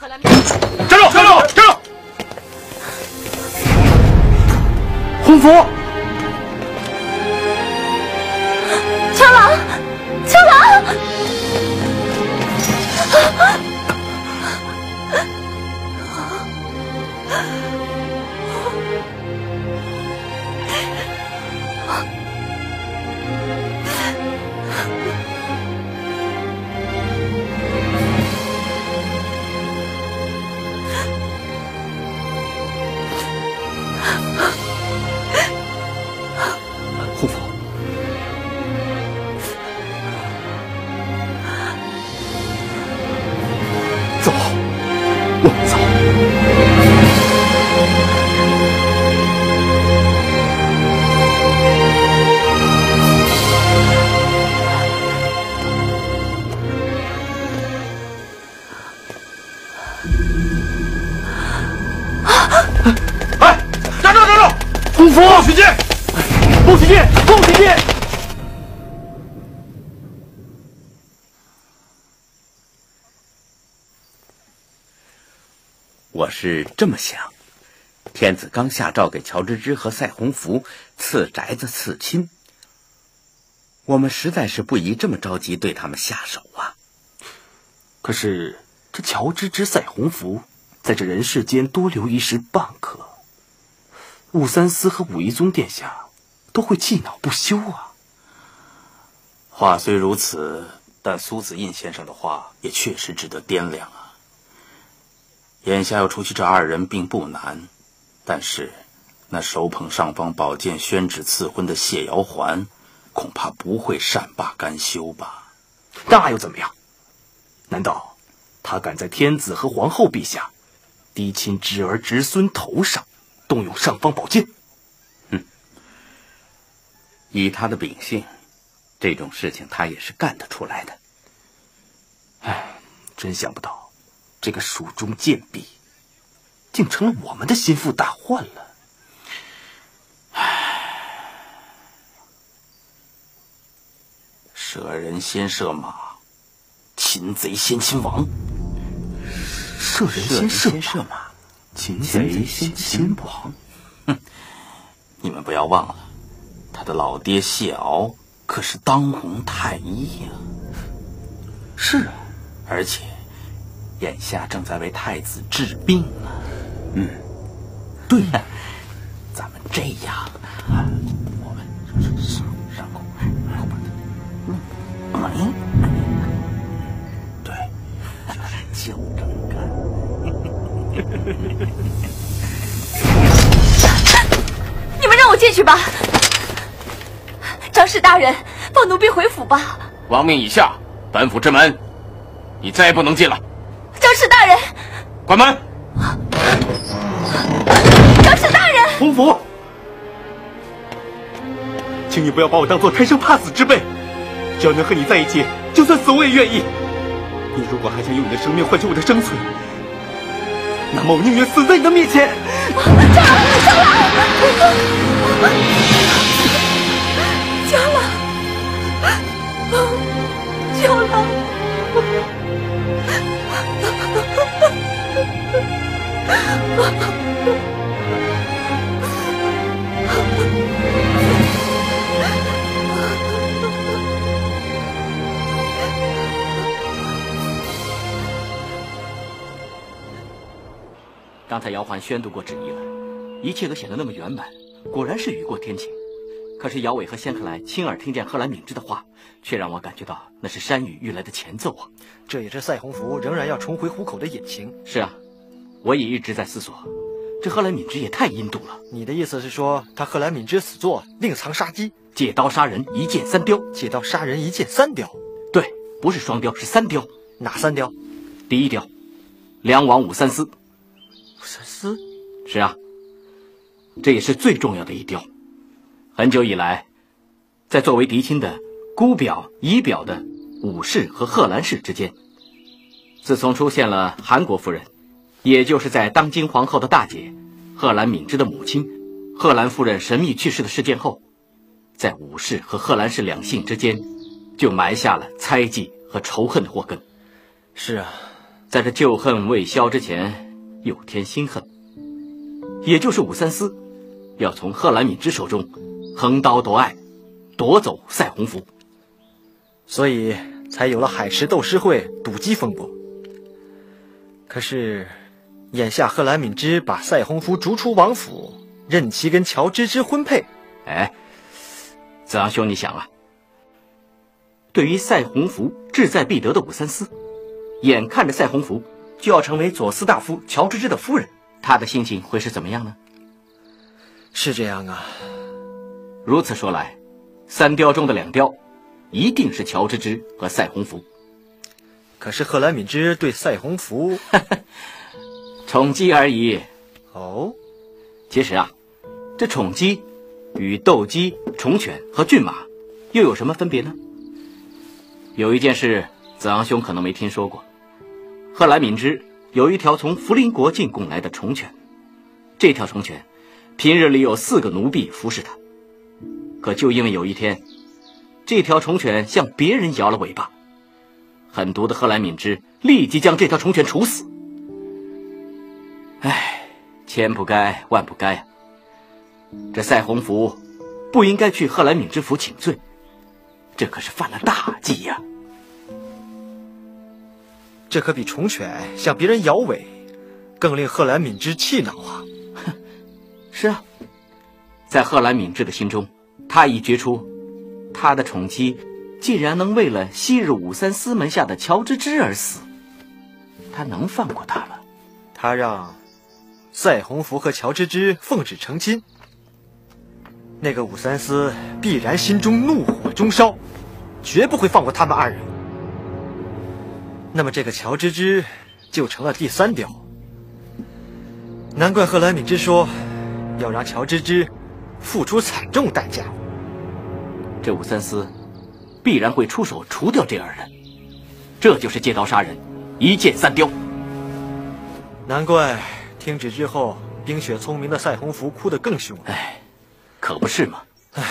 站住！站住！站住！洪福，我是这么想，天子刚下诏给乔芝芝和赛鸿福赐宅子赐亲，我们实在是不宜这么着急对他们下手啊。可是这乔芝芝、赛鸿福在这人世间多留一时半刻，武三思和武一宗殿下都会气恼不休啊。话虽如此，但苏子印先生的话也确实值得掂量啊。眼下要除去这二人并不难，但是那手捧尚方宝剑宣旨赐婚的谢瑶环，恐怕不会善罢甘休吧？那又怎么样？难道他敢在天子和皇后陛下嫡亲侄儿侄孙头上动用尚方宝剑？哼以他的秉性，这种事情他也是干得出来的。唉，真想不到，这个蜀中贱婢，竟成了我们的心腹大患了。射人先射马，擒贼先擒王。射人先射马，马，擒贼贼先擒王哼。你们不要忘了，他的老爹谢敖可是当红太医呀、是啊，而且眼下正在为太子治病呢。嗯，对呀，咱们这样，我们上上口，口把它，嗯，对，就是就这么干。你们让我进去吧。张氏大人，放奴婢回府吧。王命已下，本府之门，你再也不能进了。张氏大人，关门！张氏大人，洪福，请你不要把我当做贪生怕死之辈。只要能和你在一起，就算死我也愿意。你如果还想用你的生命换取我的生存，那么我宁愿死在你的面前。江郎，江郎，刚才姚环宣读过旨意了，一切都显得那么圆满，果然是雨过天晴。可是姚伟和仙客来亲耳听见贺兰敏之的话，却让我感觉到那是山雨欲来的前奏啊！这也是赛鸿福仍然要重回虎口的隐情。是啊，我也一直在思索，这贺兰敏之也太阴毒了，你的意思是说，他贺兰敏之死作另藏杀机，借刀杀人，一箭三雕。借刀杀人一箭三雕？对，不是双雕，是三雕。哪三雕？第一雕，梁王武三思。武三思？是啊，这也是最重要的一雕。很久以来，在作为嫡亲的姑表、姨表的武氏和贺兰氏之间，自从出现了韩国夫人，也就是在当今皇后的大姐贺兰敏之的母亲贺兰夫人神秘去世的事件后，在武氏和贺兰氏两姓之间，就埋下了猜忌和仇恨的祸根。是啊，在这旧恨未消之前，又添新恨，也就是武三思要从贺兰敏之手中横刀夺爱，夺走赛鸿福，所以才有了海池斗诗会赌鸡风波。可是，眼下贺兰敏之把赛鸿福逐出王府，任其跟乔芝芝婚配。哎，子昂兄，你想啊，对于赛鸿福志在必得的武三思。眼看着赛鸿福就要成为左司大夫乔芝芝的夫人，他的心情会是怎么样呢？是这样啊。如此说来，三雕中的两雕，一定是乔芝芝和赛鸿福。可是贺兰敏之对赛鸿福宠姬而已。哦，其实啊，这宠姬与斗鸡、宠犬和骏马又有什么分别呢？有一件事，子昂兄可能没听说过。贺兰敏之有一条从福林国进贡来的宠犬，这条宠犬平日里有四个奴婢服侍它，可就因为有一天，这条宠犬向别人摇了尾巴，狠毒的贺兰敏之立即将这条宠犬处死。唉，千不该万不该啊！这赛鸿福不应该去贺兰敏之府请罪，这可是犯了大忌呀！这可比宠犬向别人摇尾，更令贺兰敏之气恼啊！哼，是啊，在贺兰敏之的心中，他已觉出，他的宠妻竟然能为了昔日武三思门下的乔芝芝而死，他能放过他了？他让赛鸿福和乔芝芝奉旨成亲，那个武三思必然心中怒火中烧，绝不会放过他们二人。那么这个乔芝芝就成了第三雕。难怪贺兰敏之说要让乔芝芝付出惨重代价。这武三思必然会出手除掉这二人，这就是借刀杀人，一箭三雕。难怪听旨之后，冰雪聪明的赛鸿福哭得更凶了。哎，可不是嘛！哎。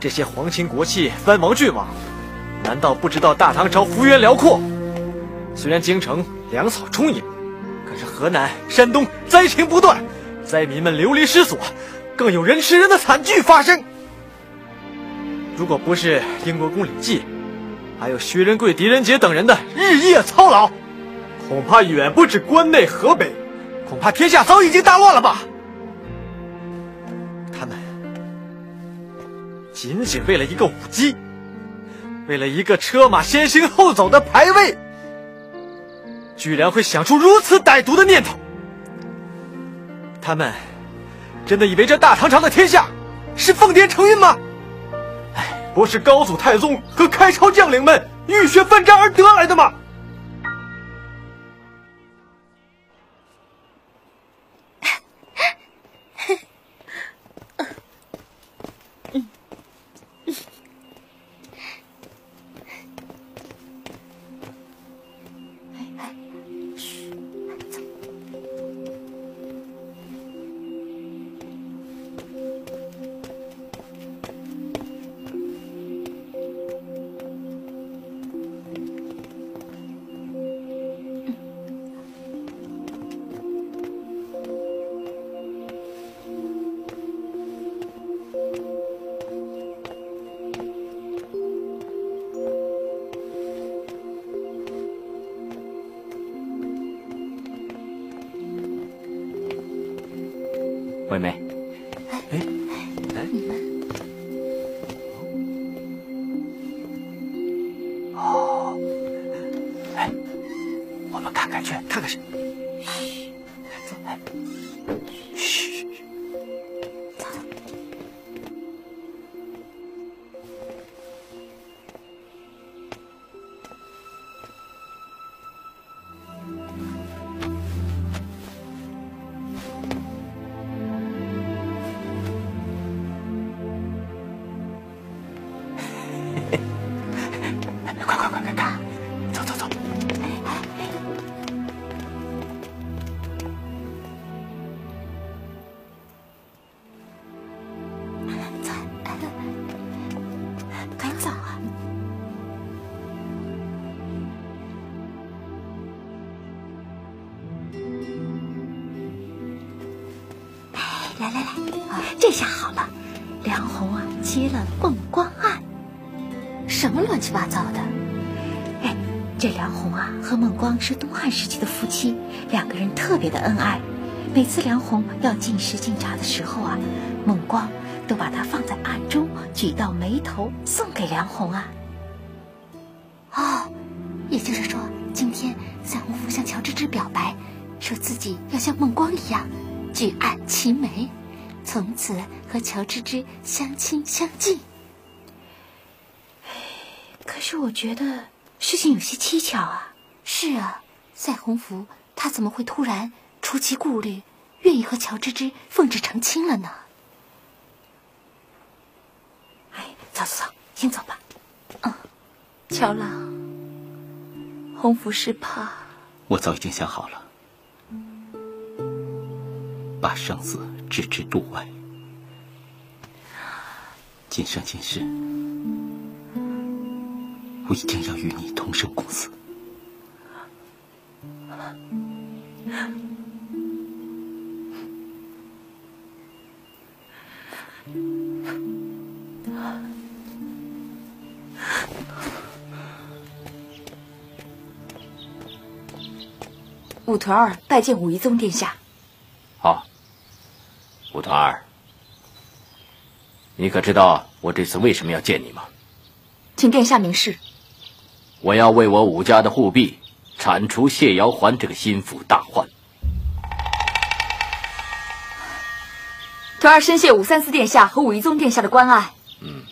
这些皇亲国戚、藩王郡王，难道不知道大唐朝幅员辽阔？虽然京城粮草充盈，可是河南、山东灾情不断，灾民们流离失所，更有人吃人的惨剧发生。如果不是英国公李绩，还有薛仁贵、狄仁杰等人的日夜操劳，恐怕远不止关内河北，恐怕天下早已经大乱了吧。他们仅仅为了一个舞姬，为了一个车马先行后走的牌位，居然会想出如此歹毒的念头。他们真的以为这大唐朝的天下是奉天承运吗？不是高祖太宗和开朝将领们浴血奋战而得来的吗？七八糟的？哎，这梁红啊和孟光是东汉时期的夫妻，两个人特别的恩爱。每次梁红要进食进茶的时候啊，孟光都把它放在案中，举到眉头送给梁红啊。哦，也就是说，今天赛洪福向乔芝芝表白，说自己要像孟光一样举案齐眉，从此和乔芝芝相亲相近。是我觉得事情有些蹊跷啊。是啊，赛洪福他怎么会突然出其顾虑，愿意和乔芝芝奉旨成亲了呢？哎，走走走，先走吧。嗯，乔郎，洪福是怕……我早已经想好了，把生死置之度外，今生今世。我一定要与你同生共死。武屯儿拜见武夷宗殿下。好，武团儿，你可知道我这次为什么要见你吗？请殿下明示。我要为我武家的护婢铲除谢瑶环这个心腹大患。徒儿深谢武三思殿下和武夷宗殿下的关爱。嗯，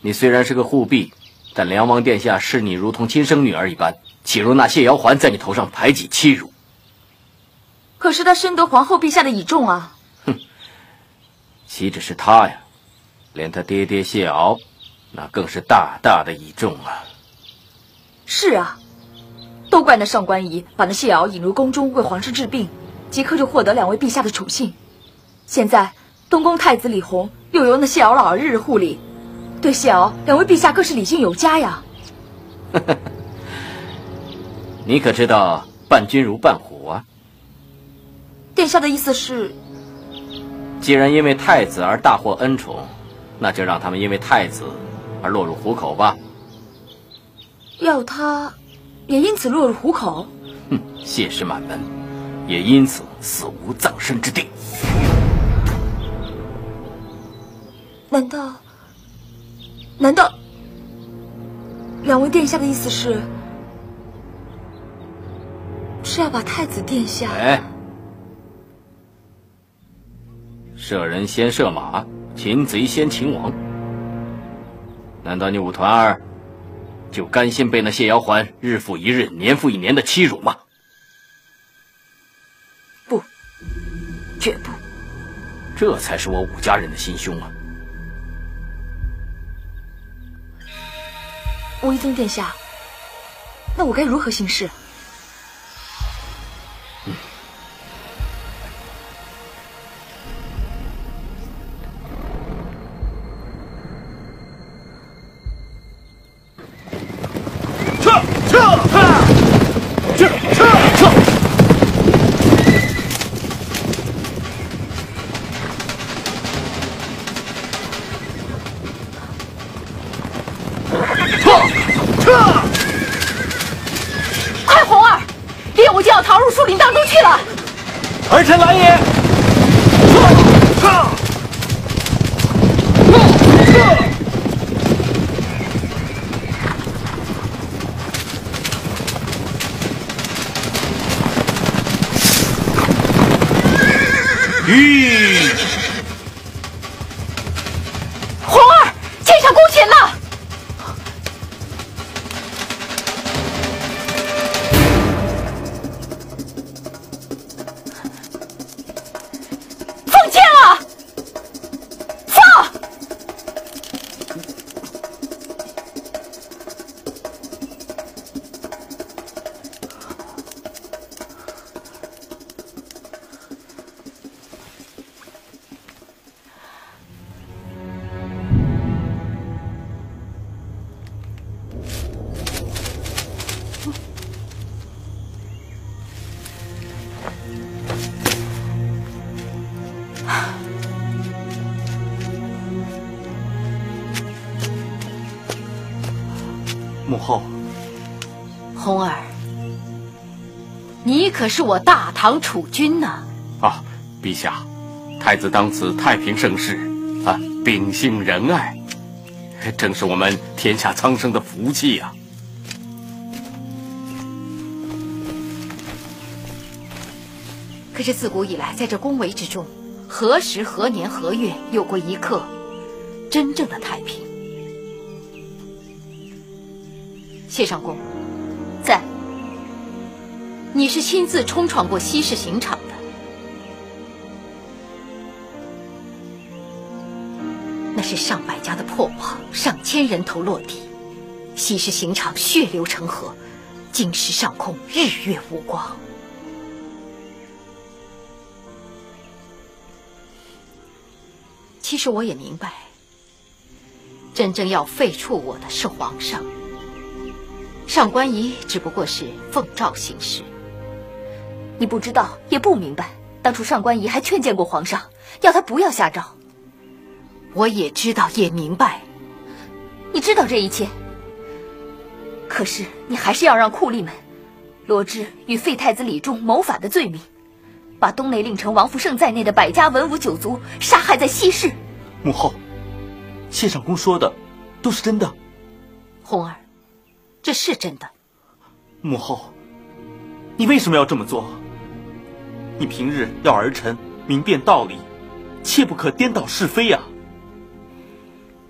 你虽然是个护婢，但梁王殿下视你如同亲生女儿一般，岂容那谢瑶环在你头上排挤欺辱？可是他深得皇后陛下的倚重啊！哼，岂止是他呀，连他爹爹谢敖，那更是大大的倚重啊！是啊，都怪那上官仪把那谢敖引入宫中为皇上治病，即刻就获得两位陛下的宠幸。现在东宫太子李弘又由那谢敖老儿日日护理，对谢敖两位陛下更是礼敬有加呀！你可知道伴君如伴虎啊？殿下的意思是，既然因为太子而大获恩宠，那就让他们因为太子而落入虎口吧。要他也因此落入虎口？哼，谢氏满门也因此死无葬身之地。难道？难道？两位殿下的意思是，是要把太子殿下？哎。射人先射马，擒贼先擒王。难道你武团儿就甘心被那谢瑶环日复一日、年复一年的欺辱吗？不，绝不。这才是我武家人的心胸啊！武一宗殿下，那我该如何行事？那工钱呢可是我大唐储君呢！啊，陛下，太子当此太平盛世，啊，秉性仁爱，正是我们天下苍生的福气呀。可是自古以来，在这宫闱之中，何时何年何月有过一刻真正的太平？谢上公，在。你是亲自冲闯过西市刑场的，那是上百家的破网，上千人头落地，西市刑场血流成河，京师上空日月无光。其实我也明白，真正要废黜我的是皇上。上官仪只不过是奉诏行事。你不知道也不明白，当初上官仪还劝谏过皇上，要他不要下诏。我也知道，也明白。你知道这一切，可是你还是要让酷吏们罗织与废太子李忠谋反的罪名。把东内令丞王福胜在内的百家文武九族杀害在西市。母后，谢尚宫说的都是真的。红儿，这是真的。母后，你为什么要这么做？你平日要儿臣明辨道理，切不可颠倒是非呀。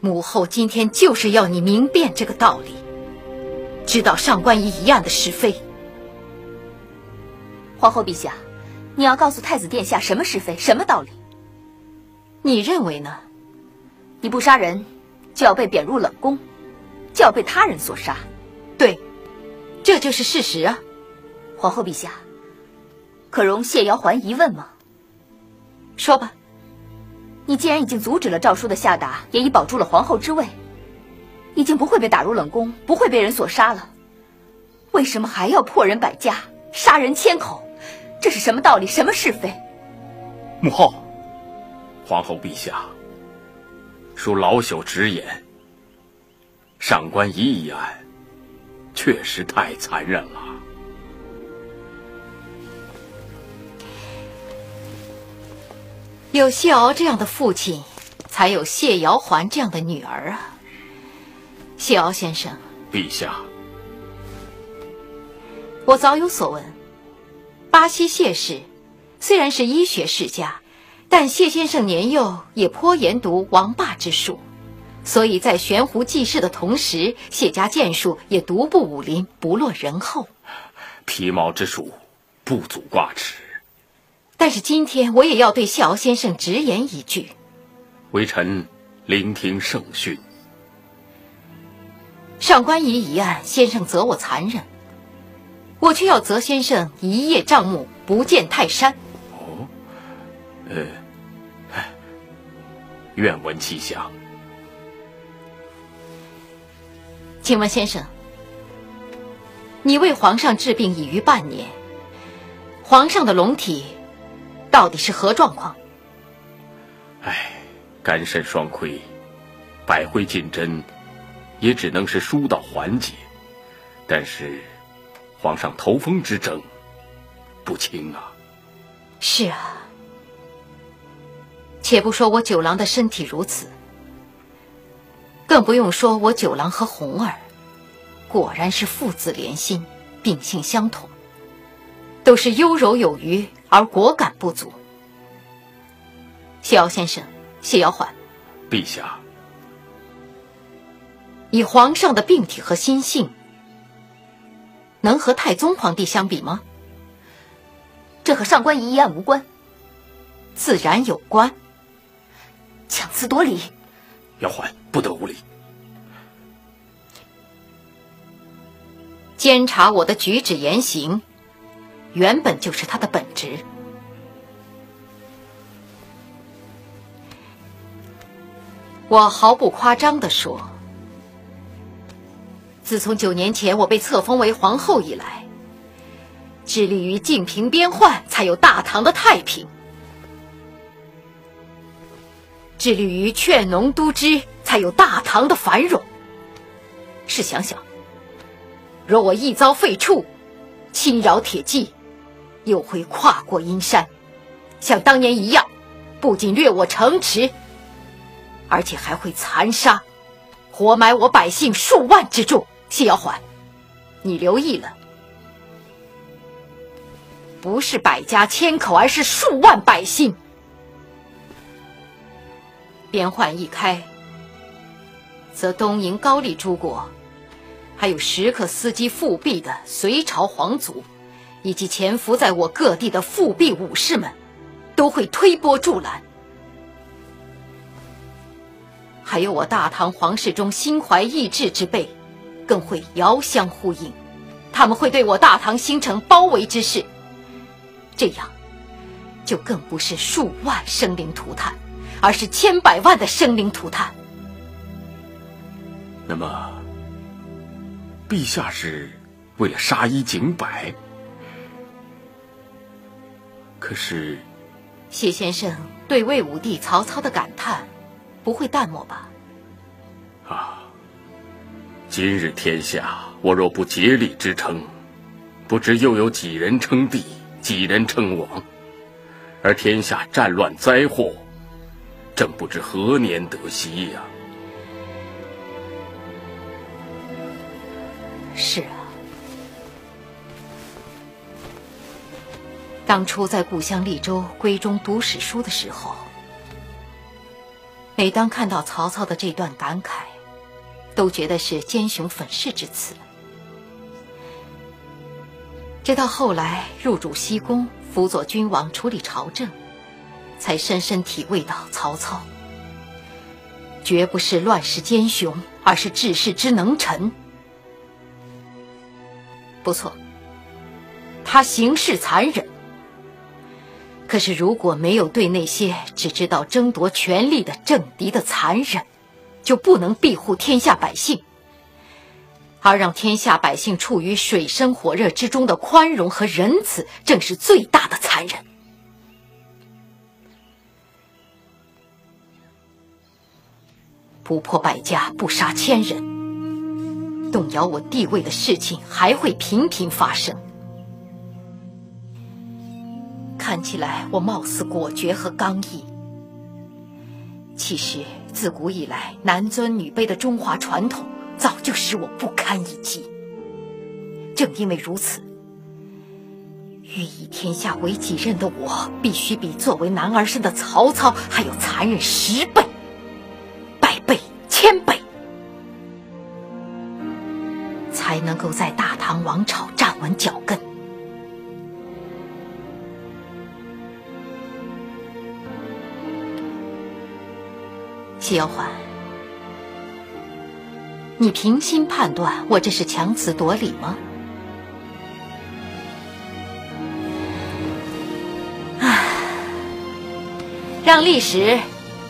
母后今天就是要你明辨这个道理，知道上官仪一案的是非。皇后陛下。你要告诉太子殿下什么是非，什么道理？你认为呢？你不杀人，就要被贬入冷宫，就要被他人所杀。对，这就是事实啊！皇后陛下，可容谢瑶还疑问吗？说吧。你既然已经阻止了诏书的下达，也已保住了皇后之位，已经不会被打入冷宫，不会被人所杀了，为什么还要破人百家，杀人千口？这是什么道理？什么是非？母后，皇后陛下，恕老朽直言，上官仪一案确实太残忍了。有谢敖这样的父亲，才有谢瑶环这样的女儿啊。谢敖先生，陛下，我早有所闻。巴西谢氏虽然是医学世家，但谢先生年幼也颇研读王霸之术，所以在悬壶济世的同时，谢家剑术也独步武林，不落人后。皮毛之术，不足挂齿。但是今天我也要对谢敖先生直言一句：微臣聆听圣训。上官仪一案，先生责我残忍。我却要责先生一叶障目，不见泰山。哦，呃，愿闻其详。请问先生，你为皇上治病已逾半年，皇上的龙体到底是何状况？唉，肝肾双亏，百会进针，也只能是疏导缓解，但是。皇上头风之症不轻啊！是啊，且不说我九郎的身体如此，更不用说我九郎和红儿，果然是父子连心，秉性相同，都是优柔有余而果敢不足。谢瑶先生，谢瑶缓，陛下，以皇上的病体和心性。能和太宗皇帝相比吗？这和上官仪一案无关。自然有关。强词夺理。姚环不得无礼。监察我的举止言行，原本就是他的本职。我毫不夸张的说。自从九年前我被册封为皇后以来，致力于静平边患，才有大唐的太平；致力于劝农督织，才有大唐的繁荣。试想想，若我一遭废黜，侵扰铁骑，又会跨过阴山，像当年一样，不仅掠我城池，而且还会残杀、活埋我百姓数万之众。谢瑶环，你留意了，不是百家千口，而是数万百姓。边患一开，则东瀛高丽诸国，还有时刻伺机复辟的隋朝皇族，以及潜伏在我各地的复辟武士们，都会推波助澜。还有我大唐皇室中心怀异志之辈，更会遥相呼应，他们会对我大唐兴成包围之势。这样，就更不是数万生灵涂炭。而是千百万的生灵涂炭。那么，陛下是为了杀一儆百？可是，谢先生对魏武帝曹操的感叹，不会淡漠吧？啊！今日天下，我若不竭力支撑，不知又有几人称帝，几人称王，而天下战乱灾祸。正不知何年得息呀！是啊，当初在故乡利州闺中读史书的时候，每当看到曹操的这段感慨，都觉得是奸雄粉饰之词。直到后来入主西宫，辅佐君王处理朝政。才深深体味到，曹操绝不是乱世奸雄，而是治世之能臣。不错，他行事残忍。可是，如果没有对那些只知道争夺权力的政敌的残忍，就不能庇护天下百姓，而让天下百姓处于水深火热之中的宽容和仁慈，正是最大的残忍。不破百家，不杀千人，动摇我地位的事情还会频频发生。看起来我貌似果决和刚毅，其实自古以来男尊女卑的中华传统早就使我不堪一击。正因为如此，欲以天下为己任的我，必须比作为男儿身的曹操还要残忍十倍。百倍千倍，才能够在大唐王朝站稳脚跟。谢瑶环，你平心判断，我这是强词夺理吗？唉，让历史。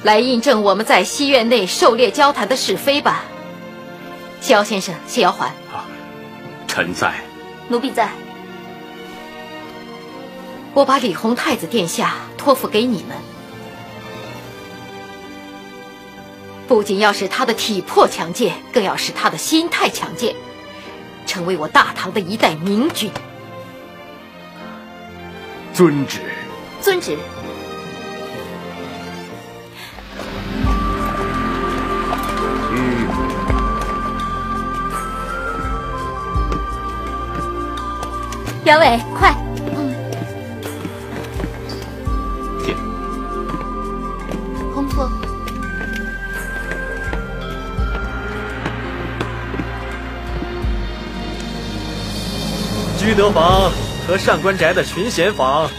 来印证我们在西院内狩猎交谈的是非吧，谢瑶先生，谢瑶环。啊，臣在。奴婢在。我把李弘太子殿下托付给你们，不仅要使他的体魄强健，更要使他的心态强健，成为我大唐的一代明君。遵旨。遵旨。袁伟，快！居德坊和上官宅的群贤坊，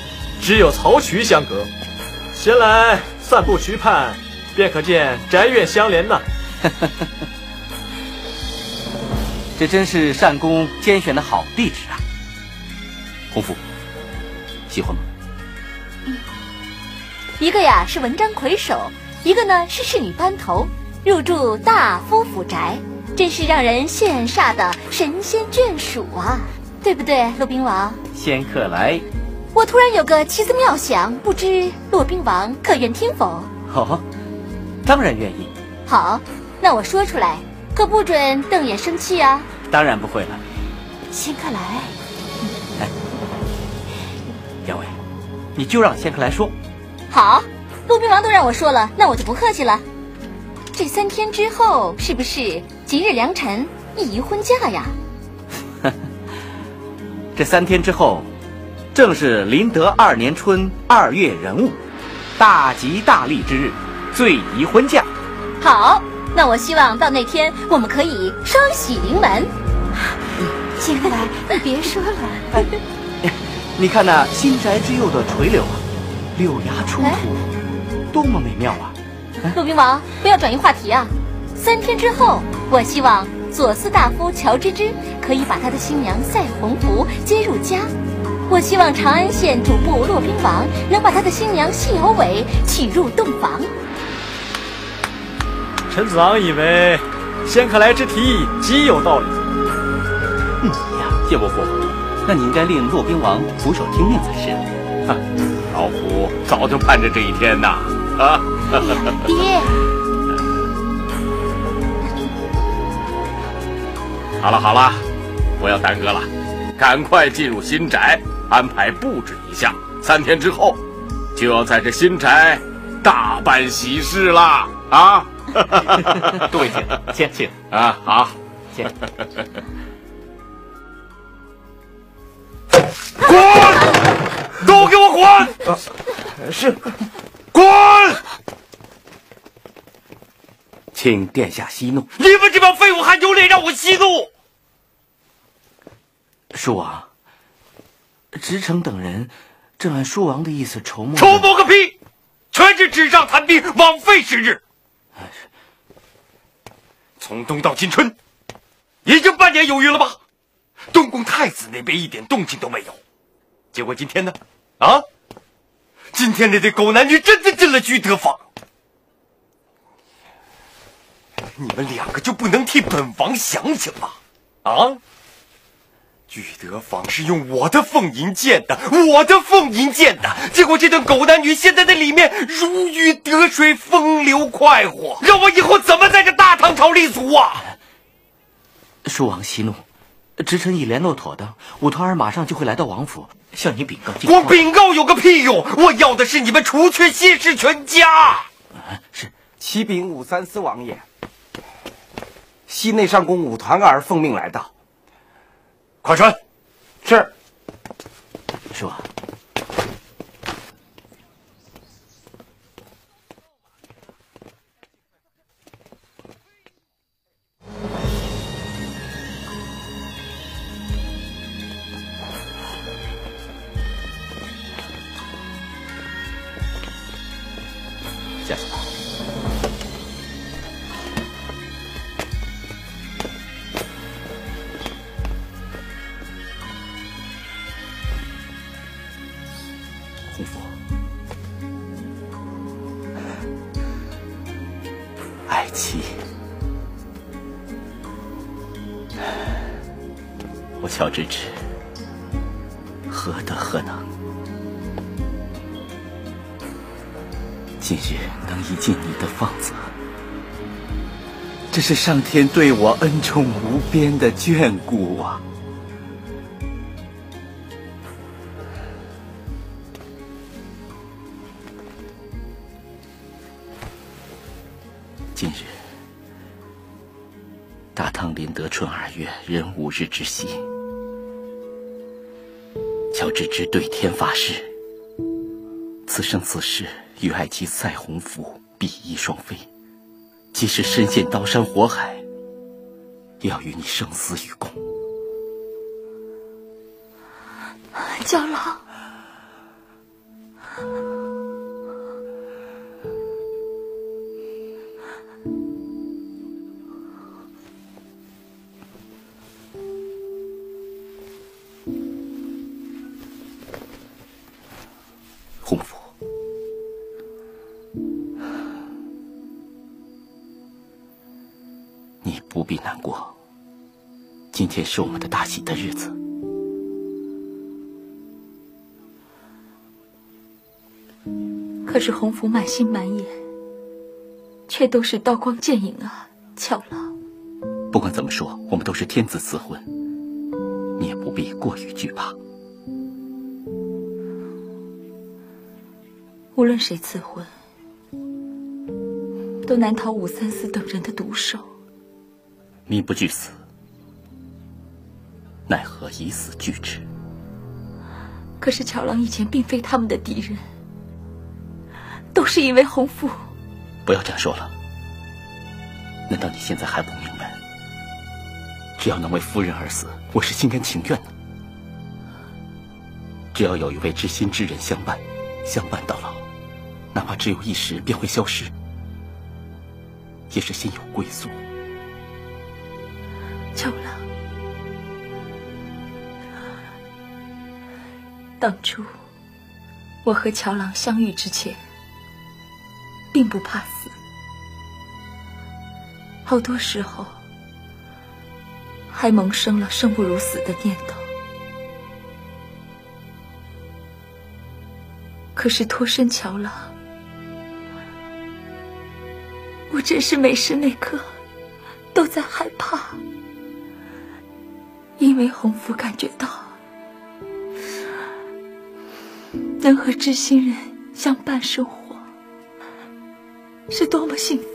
只有曹渠相隔。闲来散步渠畔，便可见宅院相连呢。这真是善公拣选的好地址啊！洪福，喜欢吗？嗯，一个呀是文章魁首，一个呢是侍女班头，入住大夫府宅，真是让人羡煞的神仙眷属啊，对不对，骆宾王？仙客来。我突然有个奇思妙想，不知骆宾王可愿听否？好，当然愿意。好，那我说出来，可不准瞪眼生气啊！当然不会了。仙客来，哎，杨伟，你就让仙客来说。好，骆宾王都让我说了，那我就不客气了。这三天之后是不是吉日良辰，一宜婚嫁呀？这三天之后，正是麟德二年春二月壬午，大吉大利之日，最宜婚嫁。好，那我希望到那天我们可以双喜临门。仙客来，你 别说了。你看那新宅之右的垂柳啊，柳芽出哎土，多么美妙啊！陆宾王，不要转移话题啊！三天之后，我希望左司大夫乔芝芝可以把他的新娘赛鸿福接入家。我希望长安县主簿骆宾王能把他的新娘谢有伟娶入洞房。陈子昂以为仙客来之提议极有道理。嗯呀，谢伯父，那你应该令骆宾王俯首听命才是。哼，老虎早就盼着这一天呐！啊，爹，好了好了，不要耽搁了，赶快进入新宅，安排布置一下。三天之后，就要在这新宅大办喜事啦！啊，各位请，先请。啊，好，请。滚！都给我滚！是，滚！请殿下息怒。你们这帮废物还有脸让我息怒？叔王，直城等人正按叔王的意思筹谋。筹谋个屁！全是纸上谈兵，枉费时日。从冬到今春，已经半年有余了吧？东宫太子那边一点动静都没有，结果今天呢？啊，今天那对狗男女真的进了居德坊，你们两个就不能替本王想想吗？啊！聚德坊是用我的凤银建的，我的凤银建的，结果这对狗男女现在在里面如鱼得水，风流快活，让我以后怎么在这大唐朝立足啊？叔王息怒，直臣已联络妥当，武团儿马上就会来到王府向你禀告。我禀告有个屁用！我要的是你们除却谢氏全家。是启禀武三思王爷，西内上宫武团儿奉命来到。快传。是。叔王。这是上天对我恩宠无边的眷顾啊！今日大唐麟德春二月壬午日之夕，乔芝芝对天发誓，此生此世与爱妻赛鸿福比翼双飞，即使身陷刀山火海，也要与你生死与共。江郎，天是我们的大喜的日子。可是洪福满心满眼，却都是刀光剑影啊！巧了，不管怎么说，我们都是天子赐婚，你也不必过于惧怕。无论谁赐婚，都难逃武三思等人的毒手。你不惧死，奈何以死拒之？可是乔郎以前并非他们的敌人，都是因为洪福。不要这样说了。难道你现在还不明白？只要能为夫人而死，我是心甘情愿的。只要有一位知心之人相伴，相伴到老，哪怕只有一时便会消失，也是心有归宿。秋郎，当初我和乔郎相遇之前，并不怕死，好多时候还萌生了生不如死的念头。可是脱身乔郎，我真是每时每刻都在害怕，因为洪福感觉到能和知心人相伴生活是多么幸福。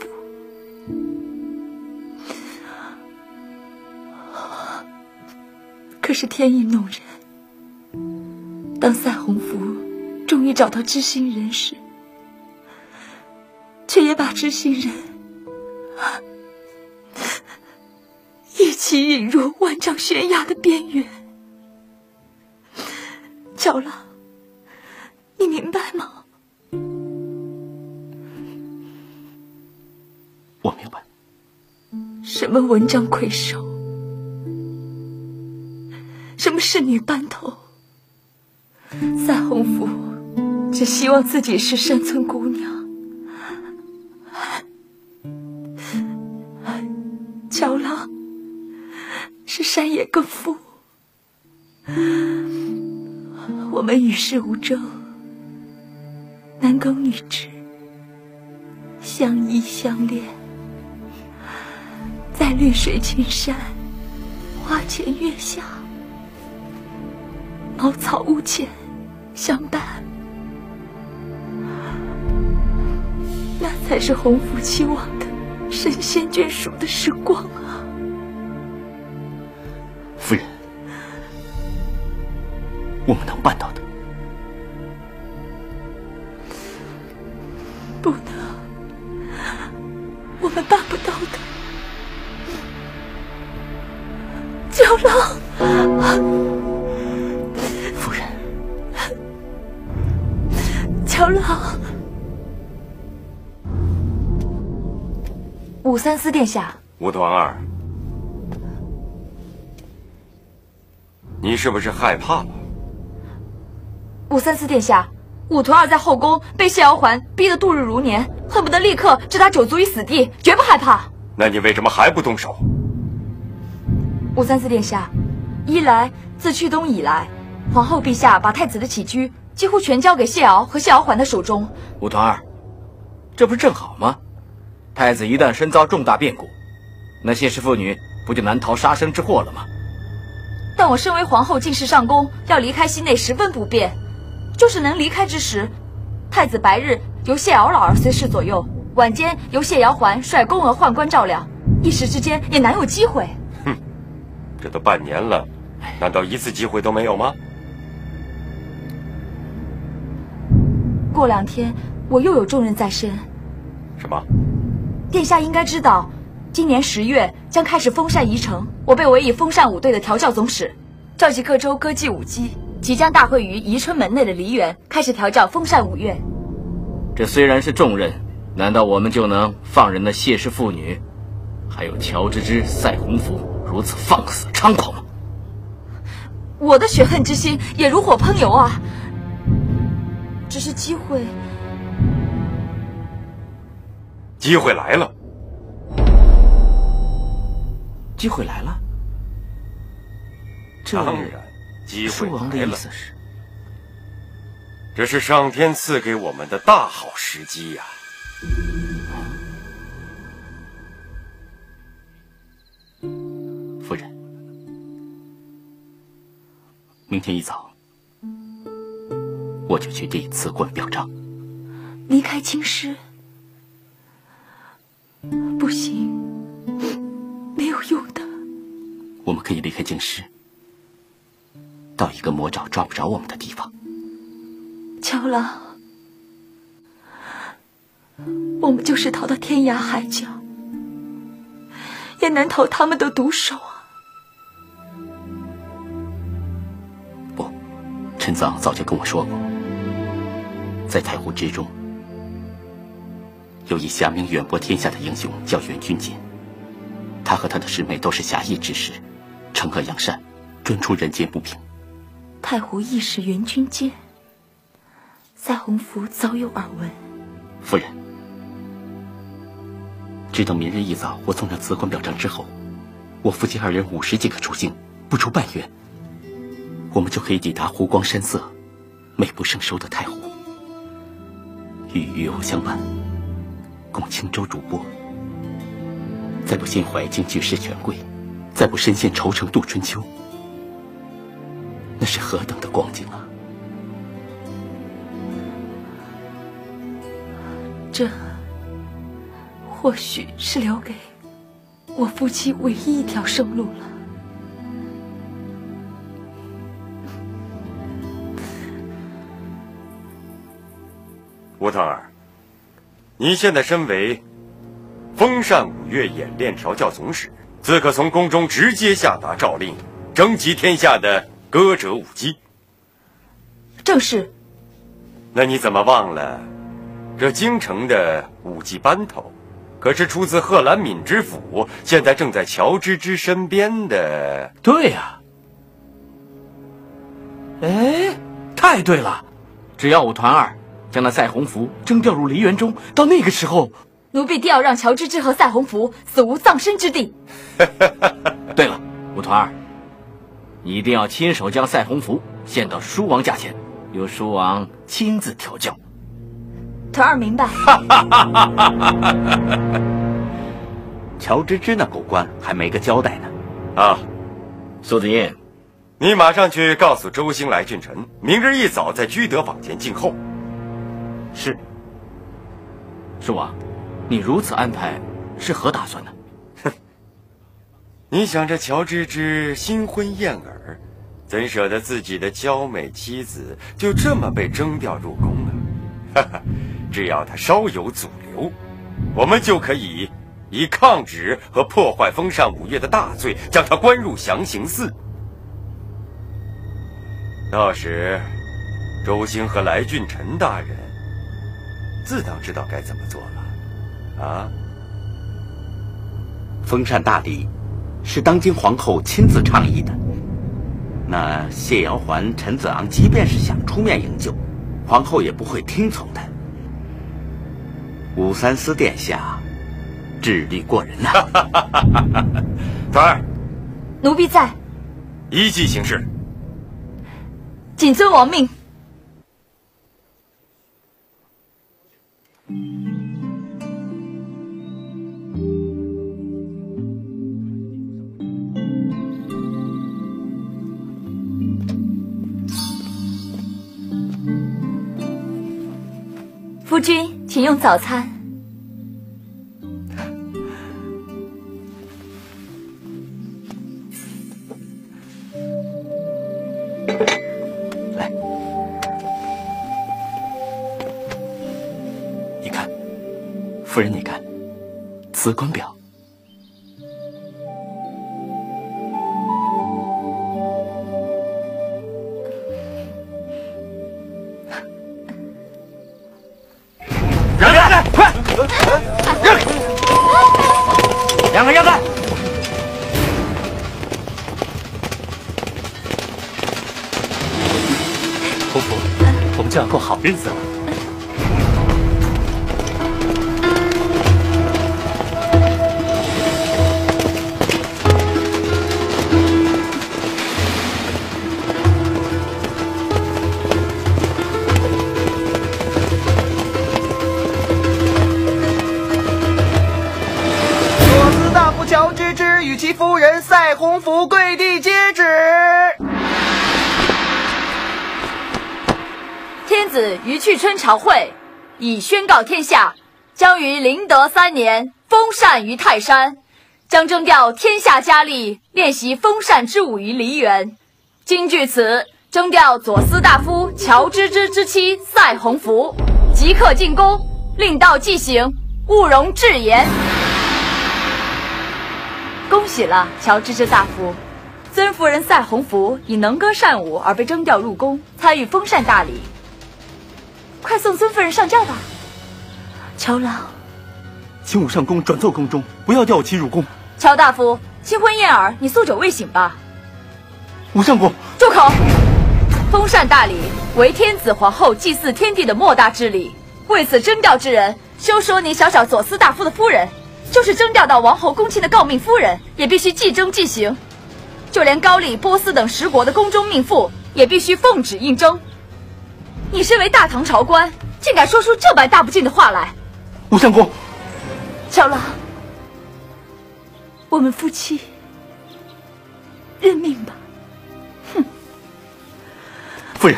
可是天意弄人，当赛洪福。终于找到知心人时，却也把知心人一起引入万丈悬崖的边缘。巧了，你明白吗？我明白。什么文章魁首？什么侍女班头？赛鸿福。只希望自己是山村姑娘，乔郎是山野耕夫，我们与世无争，一直，相依相恋，在绿水青山、花前月下、茅草屋前相伴。那才是洪福期望的神仙眷属的时光啊！夫人，我们能办到的。不能，我们办不到的。九郎，夫人，乔郎。武三思殿下，武团儿，你是不是害怕了？武三思殿下，武团儿在后宫被谢瑶环逼得度日如年，恨不得立刻置他九族于死地，绝不害怕。那你为什么还不动手？武三思殿下，一来自去冬以来，皇后陛下把太子的起居几乎全交给谢瑶和谢瑶环的手中。武团儿，这不是正好吗？太子一旦身遭重大变故，那谢氏妇女不就难逃杀身之祸了吗？但我身为皇后，进士上宫，要离开西内十分不便。就是能离开之时，太子白日由谢瑶老儿随侍左右，晚间由谢瑶环率宫娥宦官照料，一时之间也难有机会。哼，这都半年了，难道一次机会都没有吗？过两天我又有重任在身。什么？殿下应该知道，今年十月将开始封禅仪城。我被委以封禅舞队的调教总使，召集各州歌伎舞姬，即将大会于宜春门内的梨园，开始调教封禅舞乐。这虽然是重任，难道我们就能放任那谢氏妇女，还有乔芝芝、赛洪福如此放肆猖狂吗？我的血恨之心也如火烹油啊！只是机会。机会来了，机会来了。当然，机会来了。是，这是上天赐给我们的大好时机呀！夫人，明天一早，我就去递辞官表彰。离开京师不行，没有用的。我们可以离开京师，到一个魔爪抓不着我们的地方。乔郎，我们就是逃到天涯海角，也难逃他们的毒手啊！不，陈子昂早就跟我说过，在太湖之中，有一侠名远播天下的英雄叫袁君杰，他和他的师妹都是侠义之士，惩恶扬善，专出人间不平。太湖义士袁君杰，赛鸿福早有耳闻。夫人，只等明日一早我送上辞官表彰之后，我夫妻二人五十几个出京，不出半月，我们就可以抵达湖光山色、美不胜收的太湖，与渔翁相伴，共轻舟逐波，再不心怀京剧事权贵，再不深陷愁城度春秋，那是何等的光景啊！这或许是留给我夫妻唯一一条生路了。吴腾儿，你现在身为风扇五岳演练调教总使，自可从宫中直接下达诏令，征集天下的歌者舞姬。正是。那你怎么忘了，这京城的舞姬班头，可是出自贺兰敏之府，现在正在乔芝芝身边的。对呀、哎，太对了！只要我团儿将那赛红福征调入梨园中，到那个时候，奴婢定要让乔芝芝和赛红福死无葬身之地。对了，我团儿，你一定要亲手将赛鸿福献到书王驾前，由书王亲自调教。徒儿明白。乔芝芝那狗官还没个交代呢。啊，苏子印，你马上去告诉周兴来俊臣，明日一早在居德坊前静候。是。书王，你如此安排是何打算呢？你想这乔芝芝新婚燕尔，怎舍得自己的娇美妻子就这么被征调入宫啊？哈哈，只要她稍有阻留，我们就可以以抗旨和破坏风扇五岳的大罪，将她关入祥刑寺。到时，周兴和来俊臣大人自当知道该怎么做了，啊？封禅大礼是当今皇后亲自倡议的。那谢瑶环、陈子昂，即便是想出面营救，皇后也不会听从的。武三思殿下智力过人呐、团儿，奴婢在，依计行事。谨遵王命。夫君，请用早餐。来，你看，夫人，你看，辞官表。朝会，以宣告天下，将于麟德三年封禅于泰山，将征调天下佳丽练习封禅之舞于梨园。今据此，征调左司大夫乔芝芝之妻赛鸿福，即刻进宫，令道即行，勿容置言。恭喜了，乔芝芝大夫。尊夫人赛鸿福以能歌善舞而被征调入宫，参与封禅大礼。快送孙夫人上轿吧。乔老，请武上宫转奏宫中，不要调其入宫。乔大夫，新婚燕尔，你宿酒未醒吧？武上公，住口！封禅大礼为天子皇后祭祀天地的莫大之礼，为此征调之人，休说你小小左司大夫的夫人，就是征调到王侯公卿的诰命夫人，也必须即征即行。就连高丽、波斯等十国的宫中命妇，也必须奉旨应征。你身为大唐朝官，竟敢说出这般大不敬的话来！武相公，小郎，我们夫妻认命吧。哼，夫人，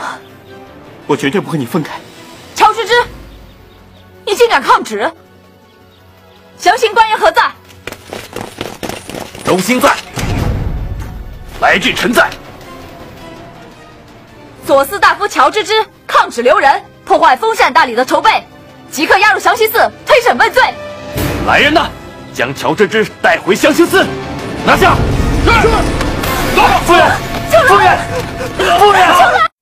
我绝对不和你分开。乔芝芝，你竟敢抗旨！详情官员何在？周兴在。来至臣在。左司大夫乔芝芝抗旨留人，破坏封禅大礼的筹备，即刻押入祥兴寺推审问罪。来人呐，将乔芝芝带回祥兴寺，拿下。是。走夫人，夫人，夫人。